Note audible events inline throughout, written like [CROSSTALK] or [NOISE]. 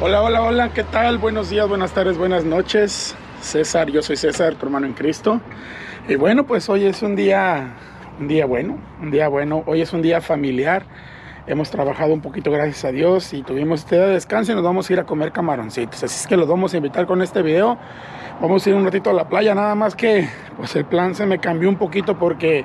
Hola, hola, hola, ¿qué tal? Buenos días, buenas tardes, buenas noches. César, yo soy César, tu hermano en Cristo. Y bueno, pues hoy es un día, un día bueno, un día bueno. Hoy es un día familiar. Hemos trabajado un poquito, gracias a Dios, y tuvimos este de descanso y nos vamos a ir a comer camaroncitos. Así es que los vamos a invitar con este video. Vamos a ir un ratito a la playa, nada más que pues el plan se me cambió un poquito porque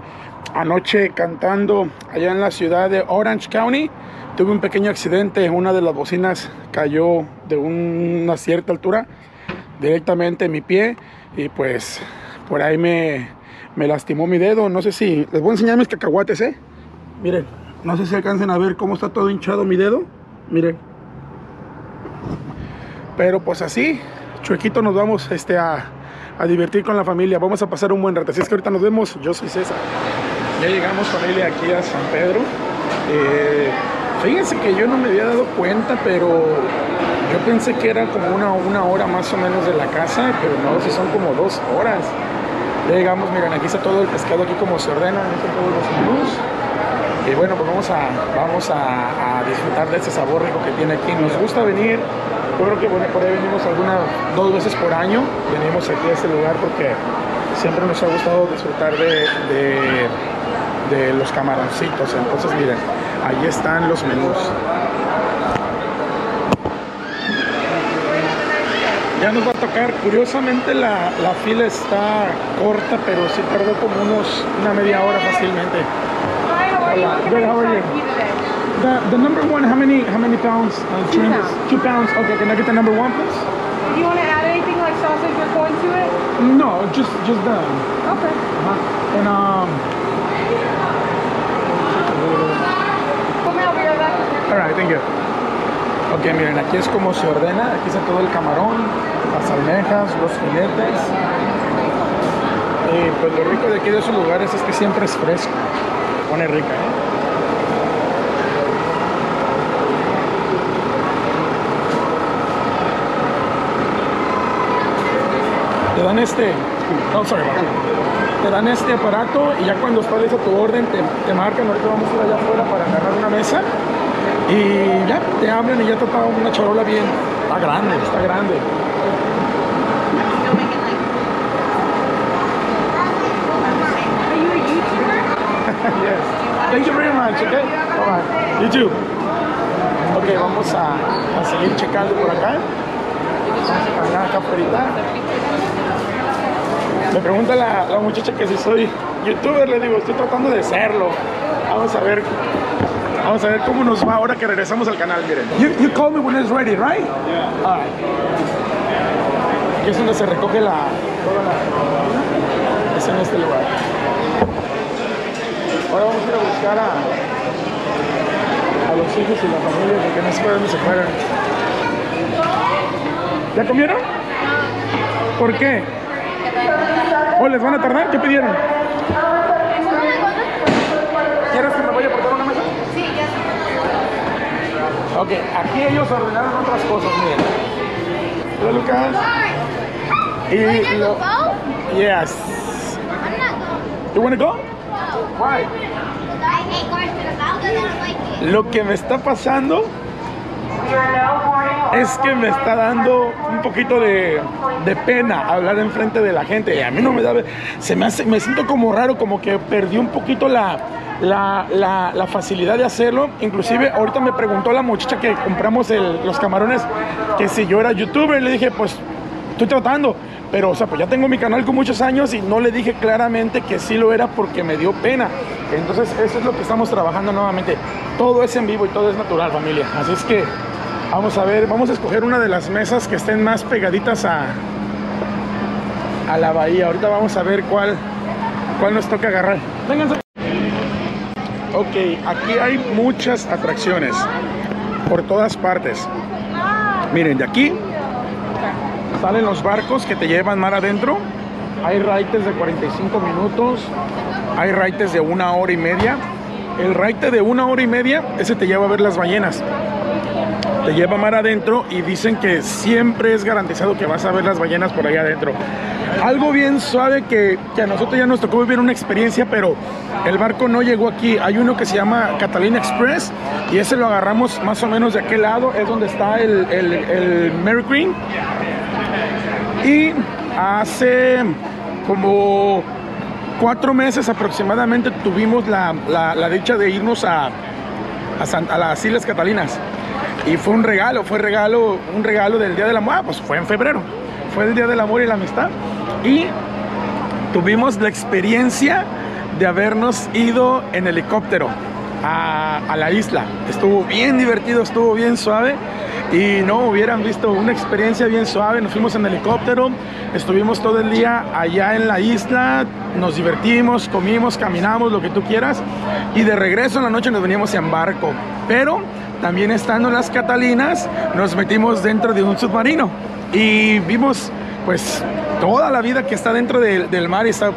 anoche cantando allá en la ciudad de Orange County tuve un pequeño accidente. Una de las bocinas cayó de una cierta altura directamente en mi pie y pues por ahí me, me lastimó mi dedo. No sé si les voy a enseñar mis cacahuates, ¿eh? Miren, no sé si alcancen a ver cómo está todo hinchado mi dedo. Miren. Pero pues así, chuequito nos vamos este, a, a divertir con la familia. Vamos a pasar un buen rato. Así es que ahorita nos vemos. Yo soy César. Ya llegamos familia aquí a San Pedro. Eh, fíjense que yo no me había dado cuenta, pero yo pensé que era como una, una hora más o menos de la casa, pero no, si son como dos horas. Ya llegamos, miren, aquí está todo el pescado, aquí como se ordena, aquí están todos los menús. Y bueno, pues vamos a, vamos a, disfrutar de ese sabor rico que tiene aquí. Nos gusta venir, creo que bueno, por ahí venimos algunas dos veces por año, venimos aquí a este lugar porque siempre nos ha gustado disfrutar de, de los camaroncitos. Entonces miren, ahí están los menús. Ya nos va a tocar, curiosamente la, la fila está corta, pero sí tardó como unos, una media hora fácilmente. Hola, good, how are you? The, the number one, how many how many pounds? Uh, Two pounds. Two pounds. Okay, can I get the number one, please? Do you want to add anything like sausage or corn to it? No, just just the. Okay. Uh-huh. And um. Here, back. All right, thank you. Ok, miren, aquí es como se ordena. Aquí está todo el camarón, las almejas, los filetes. Y pues lo rico de aquí de esos lugares es que siempre es fresco. Pone rica, ¿eh? Te dan este. Oh, sorry, te dan este aparato y ya cuando está lista tu orden te, te marcan. Ahorita vamos a ir allá afuera para agarrar una mesa. Y ya, te abren y ya te pagan una charola bien. Está grande, está grande. Yes. [LAUGHS] Thank you very much, okay? Bye-bye. You too. Ok, vamos a, a seguir checando por acá. Acá afuera. Me pregunta la, la muchacha que si soy youtuber, le digo, estoy tratando de serlo. Vamos a ver. Vamos a ver cómo nos va ahora que regresamos al canal, miren. You, you call me when it's ready, right? Yeah. All right. Aquí es donde se recoge la, toda la... Es en este lugar. Ahora vamos a ir a buscar a, a los hijos y la familia porque no para dónde se fueron. ¿Ya comieron? ¿Por qué? ¿O les van a tardar? ¿Qué pidieron? ¿Quieres que me vaya a portar una mesa? Sí, ya. Ok, aquí ellos ordenaron otras cosas, miren. Hola Lucas. Y lo... Yes. I'm not going. You wanna go? Why? I hate going to the mountain. I don't like it. Lo que me está pasando es que me está dando un poquito de, de pena hablar enfrente de la gente. Y a mí no me da. Se me hace, me siento como raro, como que perdí un poquito la, la, la- la facilidad de hacerlo. Inclusive ahorita me preguntó la muchacha que compramos el- los camarones que si yo era youtuber. Le dije, pues estoy tratando. Pero, o sea, pues ya tengo mi canal con muchos años y no le dije claramente que sí lo era porque me dio pena. Entonces, eso es lo que estamos trabajando nuevamente. Todo es en vivo y todo es natural, familia. Así es que vamos a ver, vamos a escoger una de las mesas que estén más pegaditas a, a la bahía. Ahorita vamos a ver cuál, cuál nos toca agarrar. Vénganse. Ok, aquí hay muchas atracciones por todas partes. Miren, de aquí salen los barcos que te llevan mar adentro. Hay raites de 45 minutos, hay raites de una hora y media. El raite de una hora y media, ese te lleva a ver las ballenas. Te lleva mar adentro y dicen que siempre es garantizado que vas a ver las ballenas por ahí adentro. Algo bien suave que, que a nosotros ya nos tocó vivir una experiencia, pero el barco no llegó aquí. Hay uno que se llama Catalina Express y ese lo agarramos más o menos de aquel lado, es donde está el, el, Mary Queen. Y hace como cuatro meses aproximadamente tuvimos la, la- dicha de irnos a, a las Islas Catalinas. Y fue un regalo, fue regalo, un regalo del Día del Amor. Ah, pues fue en febrero. Fue el Día del Amor y la Amistad. Y tuvimos la experiencia de habernos ido en helicóptero a, a la isla. Estuvo bien divertido, estuvo bien suave. Y no hubieran visto una experiencia bien suave. Nos fuimos en helicóptero, estuvimos todo el día allá en la isla, nos divertimos, comimos, caminamos, lo que tú quieras. Y de regreso en la noche nos veníamos en barco. Pero también estando en las Catalinas, nos metimos dentro de un submarino y vimos pues toda la vida que está dentro del- mar está,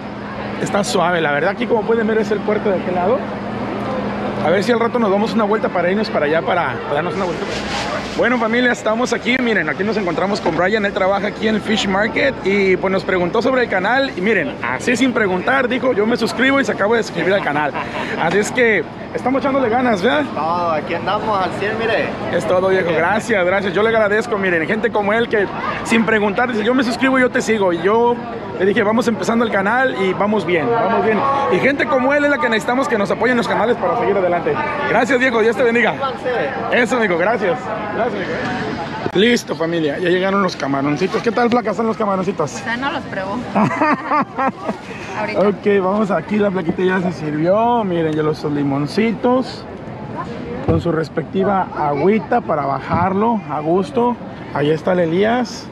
está suave. La verdad, aquí como pueden ver es el puerto de aquel lado. A ver si al rato nos damos una vuelta para irnos para allá para, para darnos una vuelta. Bueno familia, estamos aquí, miren, aquí nos encontramos con Brian, él trabaja aquí en el Fish Market y pues nos preguntó sobre el canal y miren, así sin preguntar, dijo, yo me suscribo y se acabo de suscribir al canal. Así es que estamos echándole ganas, ¿verdad? No, aquí andamos al 100, mire. Es todo, viejo. Gracias, gracias. Yo le agradezco, miren, gente como él que sin preguntar dice, yo me suscribo, yo te sigo. Y yo le dije, vamos empezando el canal y vamos bien, vamos bien. Y gente como él es la que necesitamos que nos apoyen en los canales para seguir adelante. Gracias, Diego. Dios te bendiga. Eso, amigo. Gracias. Gracias, amigo. Listo, familia. Ya llegaron los camaroncitos. ¿Qué tal, flaca, están los camaroncitos? Sea, no los pruebo. [LAUGHS] Ahorita. Ok, vamos aquí, la plaquita ya se sirvió. Miren, ya los limoncitos con su respectiva agüita para bajarlo a gusto. Ahí está el Elías.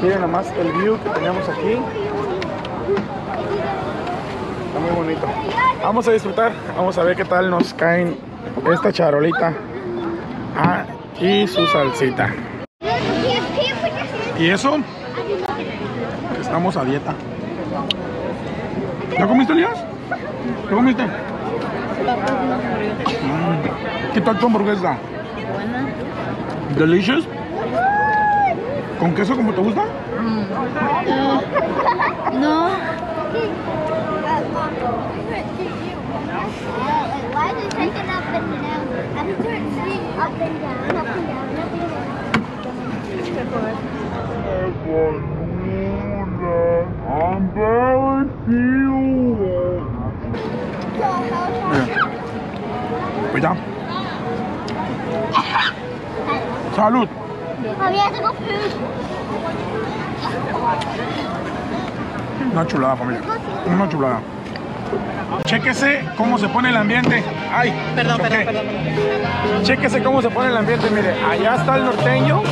Miren nomás el view que tenemos aquí. Está muy bonito. Vamos a disfrutar, vamos a ver qué tal nos caen esta charolita ah, y su salsita. ¿Y eso? Estamos a dieta. ¿Ya comiste, Elías? ¿Ya comiste? Mm. ¿Qué tal tu hamburguesa? Buena. Delicious. ¿Con queso como te gusta? No. Why is up and down, up and down, up and down. Salud. Oh, yeah, to go food. Una chulada, familia. Una chulada. Chéquese cómo se pone el ambiente. Ay, Perdón, perdón, perdón. Chéquese cómo se pone el ambiente. Mire, allá está el norteño.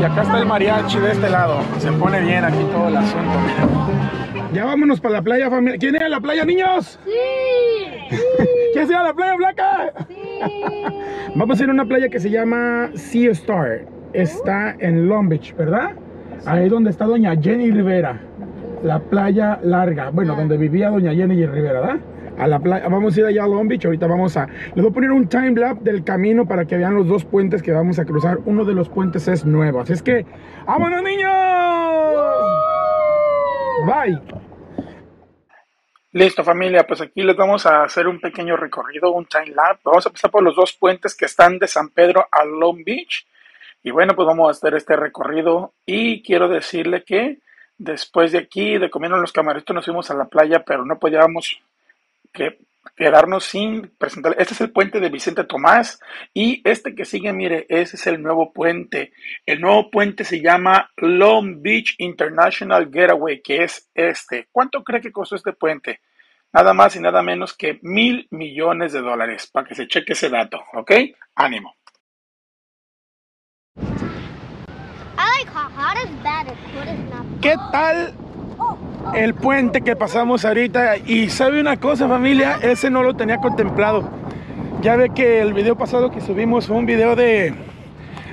Y acá está el mariachi de este lado. Se pone bien aquí todo el asunto, mire. Ya vámonos para la playa, familia. ¿Quién es a la playa, niños? Sí. [LAUGHS] ¿Quién se a la playa, Blanca? [LAUGHS] Vamos a ir a una playa que se llama Sea Star. Está en Long Beach, ¿verdad? Ahí donde está doña Jenny Rivera. La playa larga. Bueno, donde vivía doña Jenny Rivera, ¿verdad? A la playa. Vamos a ir allá a Long Beach. Ahorita vamos a. Les voy a poner un time lapse del camino para que vean los dos puentes que vamos a cruzar. Uno de los puentes es nuevo. Así es que. ¡Vámonos, niños! Bye. Listo familia, pues aquí les vamos a hacer un pequeño recorrido, un time lapse. Vamos a pasar por los dos puentes que están de San Pedro a Long Beach. Y bueno, pues vamos a hacer este recorrido. Y quiero decirle que después de aquí, de comernos los camaritos, nos fuimos a la playa, pero no podíamos que quedarnos sin presentar. Este es el puente de Vicente Tomás. Y este que sigue, mire, ese es el nuevo puente. El nuevo puente se llama Long Beach International Getaway, que es este. ¿Cuánto cree que costó este puente? Nada más y nada menos que mil millones de dólares, para que se cheque ese dato, ¿ok? Ánimo. ¿Qué tal el puente que pasamos ahorita? Y sabe una cosa familia, ese no lo tenía contemplado. Ya ve que el video pasado que subimos fue un video de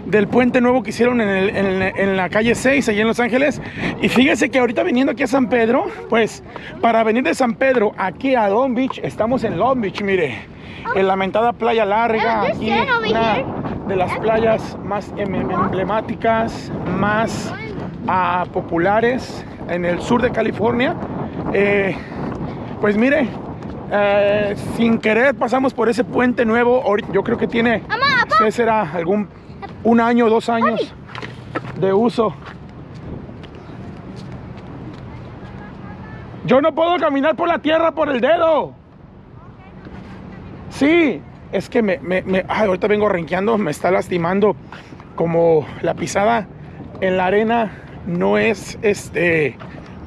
del puente nuevo que hicieron en, el- en- en la calle 6, allí en Los Ángeles. Y fíjese que ahorita viniendo aquí a San Pedro, pues para venir de San Pedro aquí a Long Beach, estamos en Long Beach, mire. En la lamentada playa larga, aquí, una de las playas más em- em- emblemáticas, más ah, populares en el sur de California. Eh, pues mire, eh, sin querer pasamos por ese puente nuevo. Yo creo que tiene, ¿qué será? Algún un año, dos años de uso. Yo no puedo caminar por la tierra por el dedo. Sí, es que me, me, me- ay, ahorita vengo renqueando, me está lastimando. Como la pisada en la arena no es este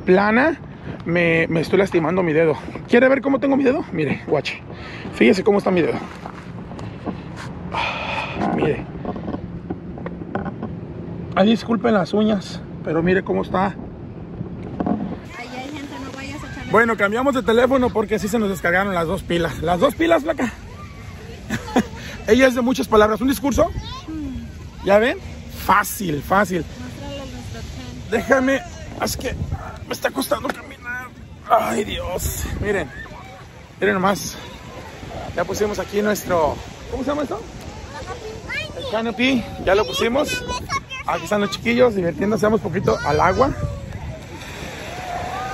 plana, me, me estoy lastimando mi dedo. ¿Quiere ver cómo tengo mi dedo? Mire, guache. Fíjese cómo está mi dedo. Ah, Mire. Ay, disculpen las uñas, pero mire cómo está. Bueno, cambiamos de teléfono porque sí se nos descargaron las dos pilas. Las dos pilas, placa. [LAUGHS] Ella es de muchas palabras. ¿Un discurso? ¿Ya ven? Fácil, fácil. Déjame. Es que me está costando caminar. Ay, Dios. Miren. Miren nomás. Ya pusimos aquí nuestro. ¿Cómo se llama esto? El canopy. Ya lo pusimos. Aquí están los chiquillos divirtiéndose. Vamos poquito al agua.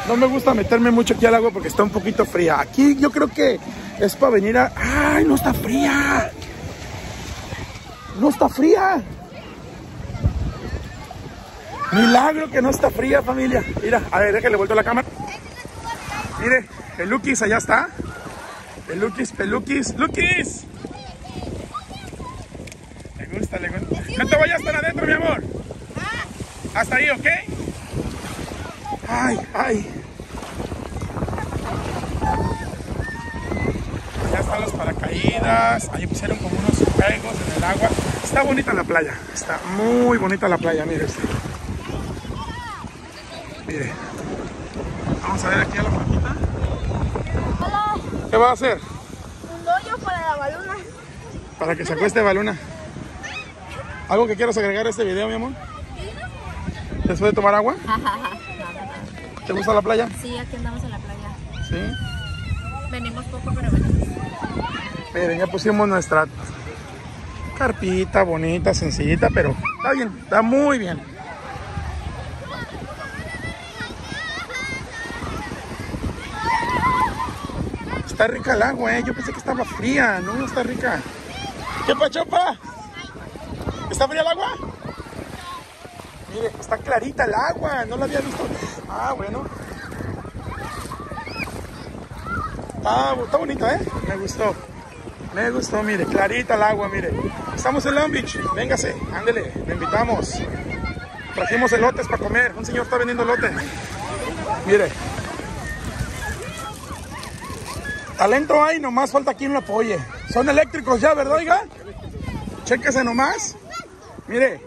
No me gusta meterme mucho aquí al agua porque está un poquito fría. Aquí yo creo que es para venir a... ¡Ay, no está fría! No está fría. Milagro que no está fría, familia. Mira, a ver, déjale vuelto la cámara. Mire, el Lukis allá está. El Lukis, Pelukis. ¡Lukis! Le gusta, le gusta. No te vayas para adentro, mi amor. Hasta ahí, ¿ok? Ay, ay. Ya están los paracaídas. Ahí pusieron como unos juegos en el agua. Está bonita la playa. Está muy bonita la playa, mire usted. Mire. Vamos a ver aquí a la flaquita. ¿Qué va a hacer? Un hoyo para la balona. Para que se acueste baluna. ¿Algo que quieras agregar a este video, mi amor? ¿Después de tomar agua? ¿Te gusta la playa? Sí, aquí andamos en la playa. Sí. Venimos poco, pero venimos. Miren, ya pusimos nuestra carpita bonita, sencillita, pero está bien, está muy bien. Está rica el agua, eh. Yo pensé que estaba fría, no, está rica. ¿Qué pachopa? ¿Está fría el agua? Mire, está clarita el agua, no la había visto. Ah, bueno. Ah, está bonita, ¿eh? Me gustó. Me gustó, mire, clarita el agua, mire. Estamos en Long Beach, véngase, ándele, le invitamos. Trajimos elotes para comer, un señor está vendiendo elotes. Mire. Talento hay, nomás falta quien lo apoye. Son eléctricos ya, ¿verdad, oiga? Chéquese nomás. Mire.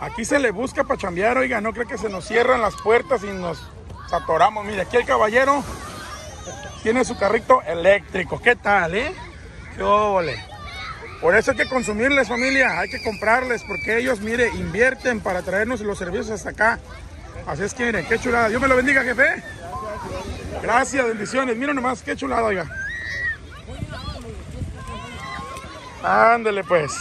Aquí se le busca para chambear, oiga, no creo que se nos cierran las puertas y nos atoramos. Mire, aquí el caballero tiene su carrito eléctrico. ¿Qué tal, eh? ¡Qué óvole! Por eso hay que consumirles, familia. Hay que comprarles porque ellos, mire, invierten para traernos los servicios hasta acá. Así es que, qué chulada. Dios me lo bendiga, jefe. Gracias, bendiciones. Miren nomás, qué chulada, oiga. Ándale, pues.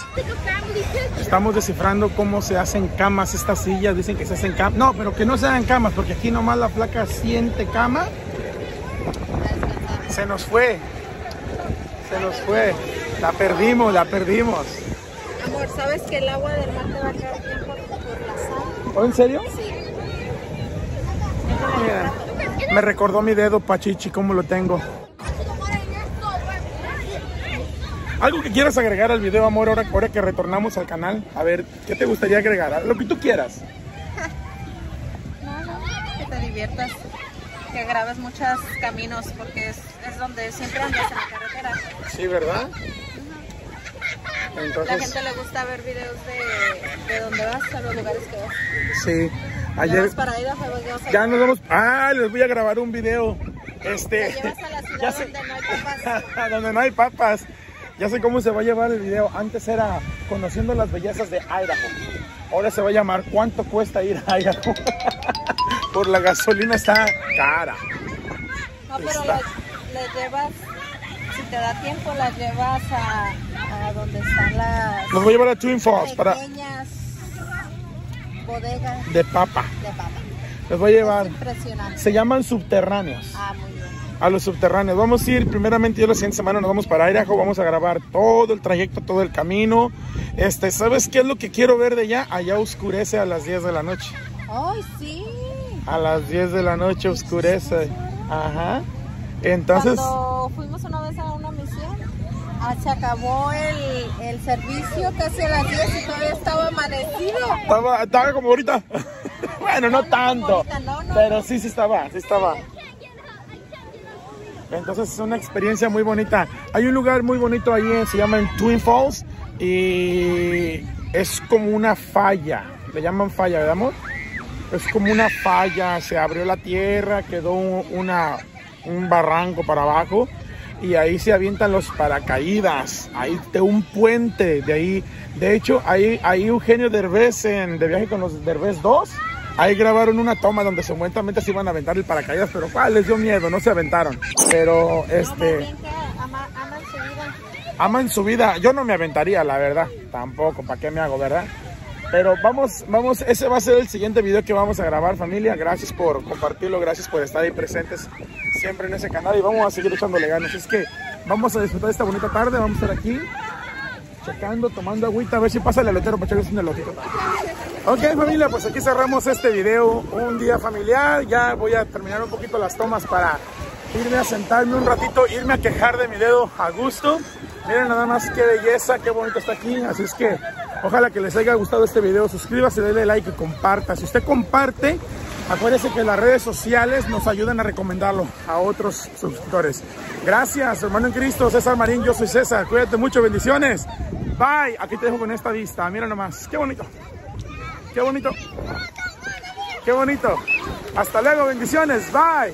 Estamos descifrando cómo se hacen camas estas sillas. Dicen que se hacen camas. No, pero que no se hagan camas porque aquí nomás la placa siente cama. Se nos fue. Se nos fue. La perdimos, la perdimos. Amor, ¿sabes que el agua del mar te va a quedar bien por, por la sal? ¿Oh, en serio? Sí. Mira, me recordó mi dedo, Pachichi, cómo lo tengo. ¿Algo que quieras agregar al video, amor, ahora, ahora que retornamos al canal? A ver, ¿qué te gustaría agregar? Lo que tú quieras. [LAUGHS] Que te diviertas. Que grabes muchos caminos porque es, es donde siempre andas en la carretera. Sí, ¿verdad? La gente le gusta ver videos de, de dónde vas, a los lugares que vas. sí. Ayer para ir a ya nos vamos. Ah, les voy a grabar un video. Este. Te llevas a la [LAUGHS] ciudad donde no hay papas. [LAUGHS] donde no hay papas. Ya sé cómo se va a llevar el video. Antes era conociendo las bellezas de Idaho. Ahora se va a llamar ¿Cuánto cuesta ir a Idaho? [LAUGHS] Por la gasolina está cara. No, pero las llevas, si te da tiempo, las llevas a, a donde están las Los voy a llevar a Twin Falls para. pequeñas bodega de papa. de papa. Les voy a llevar. Impresionante. Se llaman subterráneos. Ah, muy bien. A los subterráneos. Vamos a ir, primeramente, yo la siguiente semana nos vamos para Idaho. Vamos a grabar todo el trayecto, todo el camino. Este, ¿sabes qué es lo que quiero ver de allá? Allá oscurece a las 10 de la noche. ¡Ay, sí! A las 10 de la noche oscurece. Ajá. Entonces, Cuando fuimos una vez a una misión, ah, se acabó el, el servicio casi a las 10 y todavía estaba amanecido. estaba, estaba como ahorita. [LAUGHS] bueno, no tanto. ahorita, no, no, Pero sí, sí estaba, sí estaba. Entonces es una experiencia muy bonita. Hay un lugar muy bonito ahí, eh, se llama Twin Falls y es como una falla. Le llaman falla, ¿verdad, amor? Es como una falla, se abrió la tierra, quedó un- una, un barranco para abajo y ahí se avientan los paracaídas. Ahí de un puente, de ahí. De hecho, ahí, ahí Eugenio Derbez en De Viaje con los Derbez 2. Ahí grabaron una toma donde supuestamente se iban a aventar el paracaídas, pero ¿cuál? Les dio miedo, no se aventaron. Pero, este, ama- aman su vida. aman su vida. Yo no me aventaría, la verdad. Tampoco, ¿para qué me hago, verdad? Pero vamos, vamos, ese va a ser el siguiente video que vamos a grabar, familia. Gracias por compartirlo, gracias por estar ahí presentes siempre en ese canal y vamos a seguir echándole ganas. Es que vamos a disfrutar esta bonita tarde, vamos a estar aquí checando, tomando agüita, a ver si pasa el elotero para echarles un elotito. Ok familia, pues aquí cerramos este video, un día familiar, ya voy a terminar un poquito las tomas para irme a sentarme un ratito, irme a quejar de mi dedo a gusto. Miren nada más qué belleza, qué bonito está aquí, así es que ojalá que les haya gustado este video, suscríbase, denle like y comparta. Si usted comparte, acuérdese que las redes sociales nos ayudan a recomendarlo a otros suscriptores. Gracias, hermano en Cristo, César Marín, yo soy César, cuídate mucho, bendiciones. Bye, aquí te dejo con esta vista, mira nomás, qué bonito. Qué bonito. Qué bonito. Hasta luego, bendiciones. Bye.